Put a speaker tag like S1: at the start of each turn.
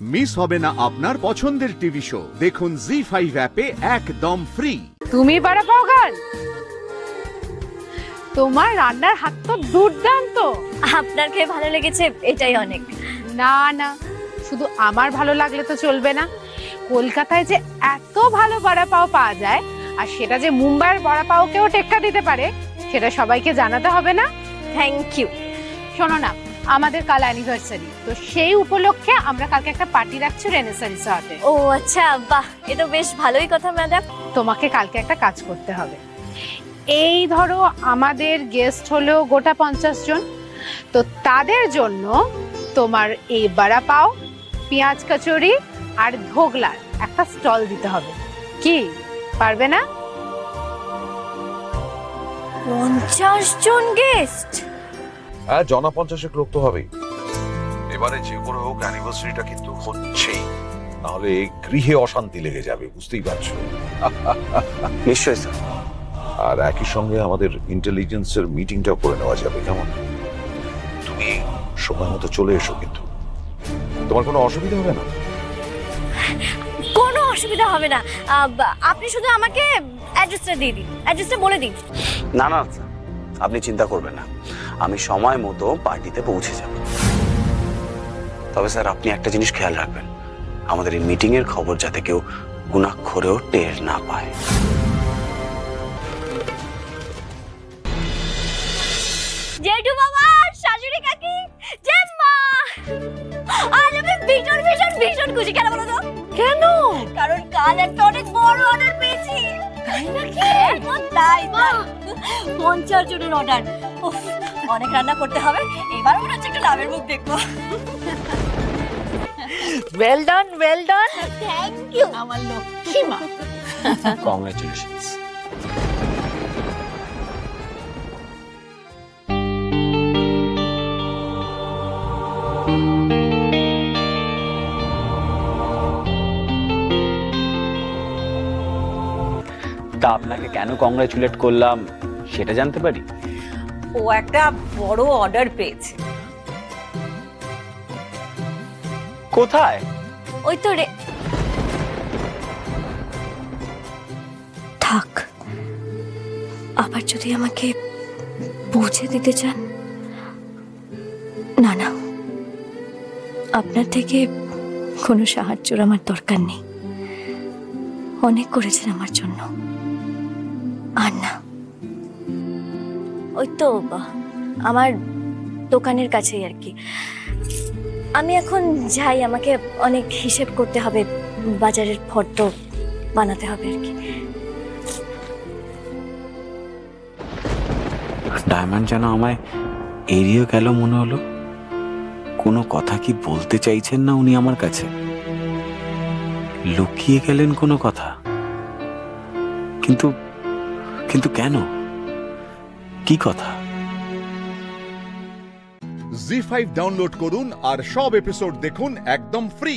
S1: Miss হবে না আপনার পছন্দের টিভি শো। দেখুন জি ফাইভ অ্যাপে একদম ফ্রি
S2: তুমি বাড়া পাও গান তোমার রান্নার হাত তো দুর্দান্ত।
S3: আপনার খেয়ে ভালো লেগেছে এটাই অনেক।
S2: না না শুধু আমার ভালো লাগলে তো চলবে না। কলকাতায় যে এত ভালো বড়া পাও পাওয়া যায় আর সেটা যে মুম্বাইয়ের বড়া পাওকেও টেক্কা দিতে পারে সেটা সবাইকে জানাতে হবে না?
S3: থ্যাংক ইউ
S2: শোনো না আমাদের কাল অ্যানিভার্সারি তো সেই উপলক্ষে আমরা কালকে একটা পার্টি রাখছি রেনেসা রিসর্টে
S3: ও আচ্ছা বাহ এ তো বেশ ভালোই কথা ম্যাডাম
S2: তোমাকে কালকে একটা কাজ করতে হবে। এই ধরো আমাদের গেস্ট হলো গোটা পঞ্চাশ জন। তো তাদের জন্য তোমার এই বড়া পাও পেঁয়াজ কচুরি আর ধোগলার একটা স্টল দিতে হবে। কি? পারবে না?
S3: পঞ্চাশ জন গেস্ট
S4: হ্যাঁ জনা পঞ্চাশেক লোক তো হবেই। এবারে যে করে হোক অ্যানিভার্সারিটা কিন্তু হচ্ছেই। নাহলে গৃহে অশান্তি লেগে যাবে বুঝতেই পারছ?
S5: নিশ্চয়ই স্যার।
S4: আর একই সঙ্গে আমাদের ইন্টেলিজেন্সের মিটিংটাও করে নেওয়া যাবে কেমন? তুমি সময় মতো চলে এসো কিন্তু। তোমার কোনো অসুবিধা হবে না?
S3: কোনো অসুবিধা হবে না। আপনি শুধু আমাকে অ্যাড্রেসটা দিয়ে দিন। অ্যাড্রেসটা বলে দিন।
S5: না না স্যার। আপনি চিন্তা করবেন না। আমি সময় মতো পার্টিতে পৌঁছে যাব। তবে স্যার আপনি একটা জিনিস খেয়াল রাখবেন। আমাদের এই মিটিং এর খবর যাতে কেউ গুণাক্ষরেও টের না পায়।
S3: জেঠু বাবা শাশুড়ি কাকি জেম্মা! আজ আমি ভীষণ ভীষণ ভীষণ খুশি। কেন বলো তো? কেন? কারণ কাল একটা অনেক বড় অর্ডার পেয়েছি। তাই নাকি? তাই তাই। পঞ্চাশ জনের অর্ডার অনেক রান্না করতে হবে। এবার মনে হচ্ছে একটু লাভের মুখ দেখব। Well done well done thank you আমার লক্ষ্মী মা।
S5: কংগ্রেচুলেশনস
S6: তা আপনাকে কেন কংগ্রাচুলেট করলাম সেটা জানতে পারি?
S7: ও একটা বড় অর্ডার পেয়েছে।
S6: কোথায়?
S3: ওই তো রে থাক। আবার যদি আমাকে পৌঁছে দিতে চান। না না। আপনার থেকে কোনো সাহায্যর আমার দরকার নেই। অনেক করেছেন আমার জন্য। আর না। ওই তো, আমার দোকানের কাছেই আর কি। আমি এখন যাই, আমাকে অনেক হিসেব করতে হবে, বাজারের ফর্দ বানাতে হবে আর কি।
S6: ডায়মন্ড যেন আমায় এড়িয়ে গেল মনে হলো। কোনো কথা কি বলতে চাইছেন না উনি আমার কাছে? লুকিয়ে গেলেন কোনো কথা? কিন্তু কিন্তু কেন? কি কথা?
S1: জি ফাইভ ডাউনলোড করুন আর সব এপিসোড দেখুন একদম ফ্রি